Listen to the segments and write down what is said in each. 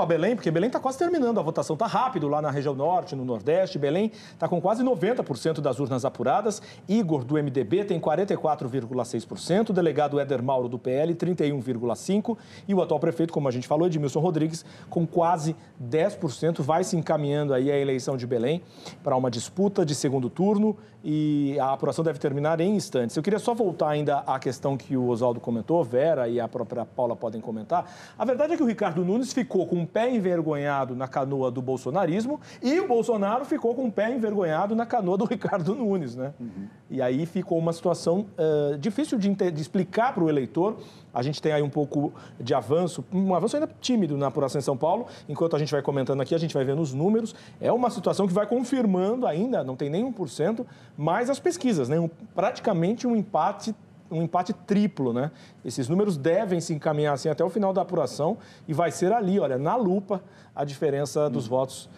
a Belém, porque Belém está quase terminando a votação, está rápido lá na região norte, no nordeste. Belém está com quase 90% das urnas apuradas. Igor, do MDB, tem 44,6%. O delegado Éder Mauro, do PL, 31,5%. E o atual prefeito, como a gente falou, Edmilson Rodrigues, com quase 10%. Vai se encaminhando aí a eleição de Belém para uma disputa de segundo turno e a apuração deve terminar em instantes. Eu queria só voltar ainda à questão que o Oswaldo comentou, Vera e a própria Paula podem comentar. A verdade é que o Ricardo Nunes ficou com um pé envergonhado na canoa do bolsonarismo e o Bolsonaro ficou com um pé envergonhado na canoa do Ricardo Nunes, né? Uhum. E aí ficou uma situação uh, difícil de, de explicar para o eleitor. A gente tem aí um pouco de avanço, um avanço ainda tímido na apuração em São Paulo. Enquanto a gente vai comentando aqui, a gente vai vendo os números. É uma situação que vai confirmando ainda, não tem nem 1%, mas as pesquisas, né? Um, praticamente um empate um empate triplo, né? Esses números devem se encaminhar assim até o final da apuração e vai ser ali, olha, na lupa, a diferença dos hum. votos.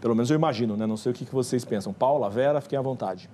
Pelo menos eu imagino, né? Não sei o que vocês pensam. Paula, Vera, fiquem à vontade.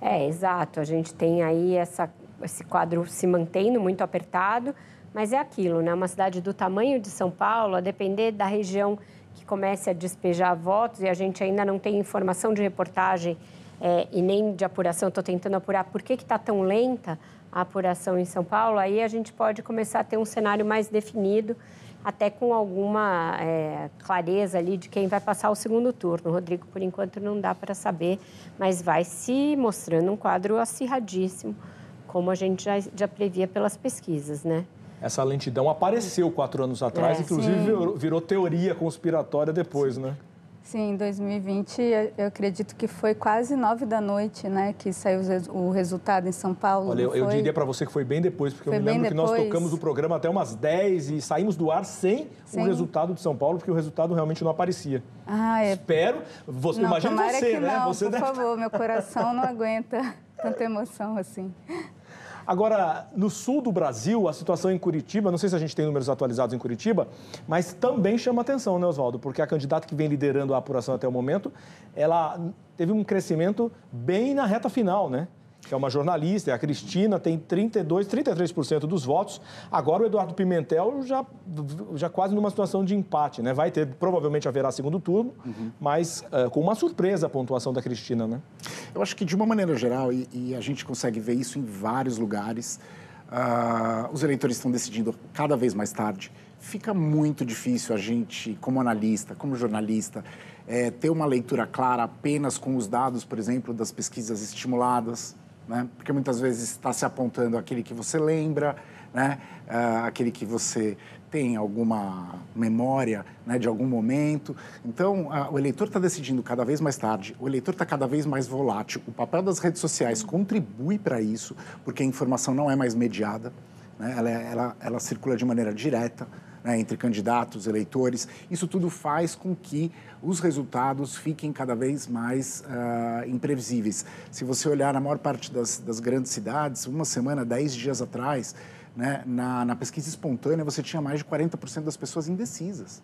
É, exato. A gente tem aí essa, esse quadro se mantendo muito apertado, mas é aquilo, né? Uma cidade do tamanho de São Paulo, a depender da região que comece a despejar votos, e a gente ainda não tem informação de reportagem é, e nem de apuração, estou tentando apurar por que está tão lenta a apuração em São Paulo, aí a gente pode começar a ter um cenário mais definido, até com alguma é, clareza ali de quem vai passar o segundo turno. Rodrigo, por enquanto, não dá para saber, mas vai se mostrando um quadro acirradíssimo, como a gente já, já previa pelas pesquisas, né? Essa lentidão apareceu quatro anos atrás, é, inclusive virou teoria conspiratória depois, né? Sim, em 2020 eu acredito que foi quase nove da noite, né, que saiu o resultado em São Paulo. Olha, eu, eu diria para você que foi bem depois, porque foi eu me lembro que nós tocamos o programa até umas 10 e saímos do ar sem Sim. o resultado de São Paulo, porque o resultado realmente não aparecia. Ah, é. Espero, você, não, imagina você, que né? Não, você por deve... favor, meu coração não aguenta tanta emoção assim. Agora, no sul do Brasil, a situação em Curitiba, não sei se a gente tem números atualizados em Curitiba, mas também chama atenção, né, Oswaldo? Porque a candidata que vem liderando a apuração até o momento, ela teve um crescimento bem na reta final, né? Que é uma jornalista, é a Cristina, tem 32, 33% dos votos. Agora o Eduardo Pimentel já, já quase numa situação de empate, né? Vai ter, provavelmente haverá segundo turno, uhum. mas uh, com uma surpresa a pontuação da Cristina, né? Eu acho que de uma maneira geral, e, e a gente consegue ver isso em vários lugares, uh, os eleitores estão decidindo cada vez mais tarde. Fica muito difícil a gente, como analista, como jornalista, é, ter uma leitura clara apenas com os dados, por exemplo, das pesquisas estimuladas, né? Porque muitas vezes está se apontando aquele que você lembra, né? Uh, aquele que você tem alguma memória né, de algum momento. Então, uh, o eleitor está decidindo cada vez mais tarde, o eleitor está cada vez mais volátil. O papel das redes sociais contribui para isso, porque a informação não é mais mediada, né? ela, é, ela, ela circula de maneira direta né, entre candidatos, eleitores. Isso tudo faz com que os resultados fiquem cada vez mais uh, imprevisíveis. Se você olhar na maior parte das, das grandes cidades, uma semana, dez dias atrás, né, na, na, pesquisa espontânea, você tinha mais de 40% das pessoas indecisas.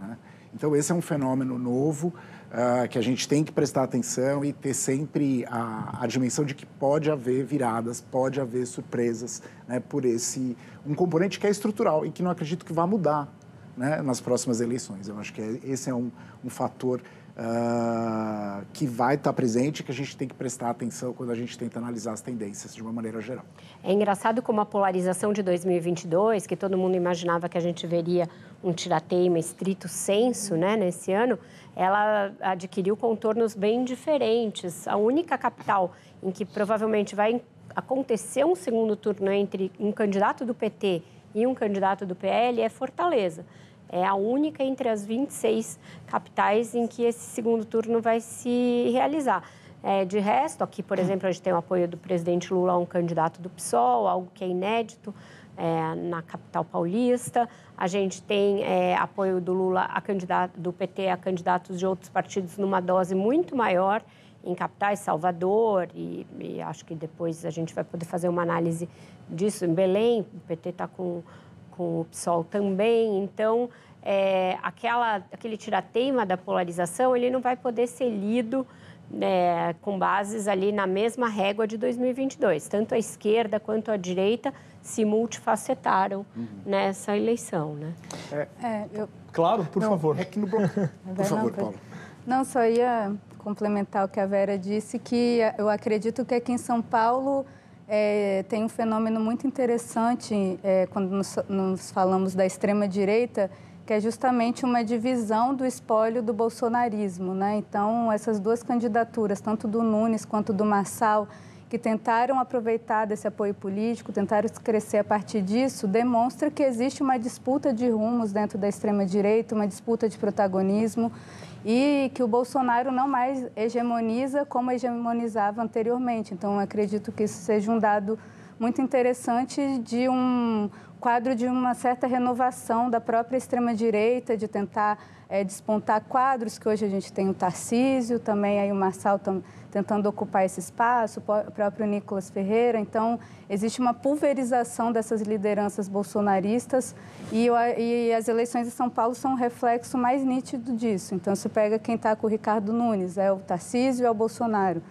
Né? Então, esse é um fenômeno novo uh, que a gente tem que prestar atenção e ter sempre a, a, dimensão de que pode haver viradas, pode haver surpresas né, por esse um componente que é estrutural e que não acredito que vá mudar né, nas próximas eleições. Eu acho que é, esse é um, um fator Uh, que vai estar presente e que a gente tem que prestar atenção quando a gente tenta analisar as tendências de uma maneira geral. É engraçado como a polarização de 2022, que todo mundo imaginava que a gente veria um tirateima estrito senso né, nesse ano, ela adquiriu contornos bem diferentes. A única capital em que provavelmente vai acontecer um segundo turno entre um candidato do PT e um candidato do PL é Fortaleza. É a única entre as 26 capitais em que esse segundo turno vai se realizar. É, de resto, aqui, por exemplo, a gente tem o apoio do presidente Lula a um candidato do PSOL, algo que é inédito é, na capital paulista. A gente tem é, apoio do Lula a candidato, do PT a candidatos de outros partidos numa dose muito maior em capitais, Salvador, e, e acho que depois a gente vai poder fazer uma análise disso. Em Belém, o PT está com, com o PSOL também. Então, é, aquela, aquele tirateima da polarização, ele não vai poder ser lido é, com bases ali na mesma régua de 2022. Tanto a esquerda quanto a direita se multifacetaram uhum. nessa eleição, né? É, é, eu... Claro, por não, favor. É que no bloco... por favor, Paulo. Não, só ia complementar o que a Vera disse, que eu acredito que aqui em São Paulo é, tem um fenômeno muito interessante é, quando nos, nos falamos da extrema-direita, que é justamente uma divisão do espólio do bolsonarismo. Né? Então, essas duas candidaturas, tanto do Nunes quanto do Marçal, que tentaram aproveitar desse apoio político, tentaram crescer a partir disso, demonstra que existe uma disputa de rumos dentro da extrema-direita, uma disputa de protagonismo e que o Bolsonaro não mais hegemoniza como hegemonizava anteriormente. Então, acredito que isso seja um dado muito interessante de um quadro de uma certa renovação da própria extrema-direita, de tentar é, despontar quadros, que hoje a gente tem o Tarcísio, também aí o Marçal tentando ocupar esse espaço, o próprio Nicolas Ferreira. Então, existe uma pulverização dessas lideranças bolsonaristas e, e as eleições de São Paulo são um reflexo mais nítido disso. Então, se pega quem está com o Ricardo Nunes, é o Tarcísio e é o Bolsonaro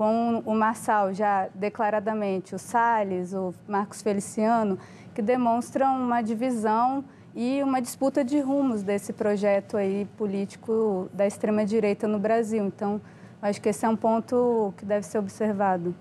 com o Marçal já declaradamente, o Salles, o Marcos Feliciano, que demonstram uma divisão e uma disputa de rumos desse projeto aí político da extrema direita no Brasil. Então, acho que esse é um ponto que deve ser observado.